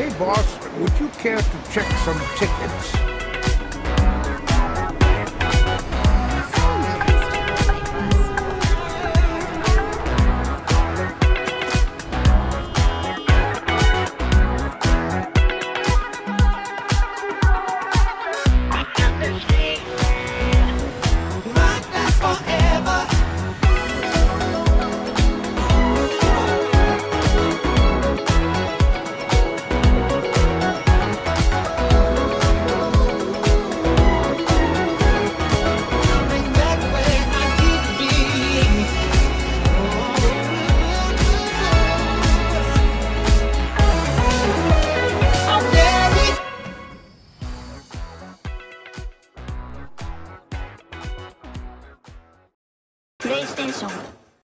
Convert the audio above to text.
Hey, boss, would you care to check some tickets? イステーション